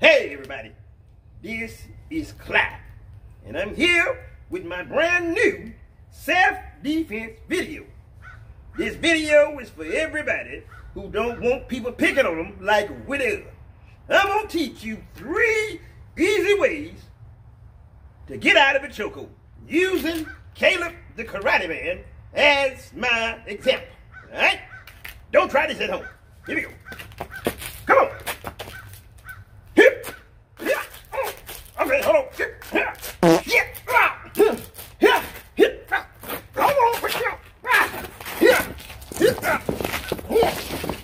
Hey everybody, this is Clyde, and I'm here with my brand new self-defense video. This video is for everybody who don't want people picking on them like do. I'm gonna teach you three easy ways to get out of a chokehold using Caleb the Karate Man as my example. Alright? Don't try this at home. Here we go. Hello. Come on,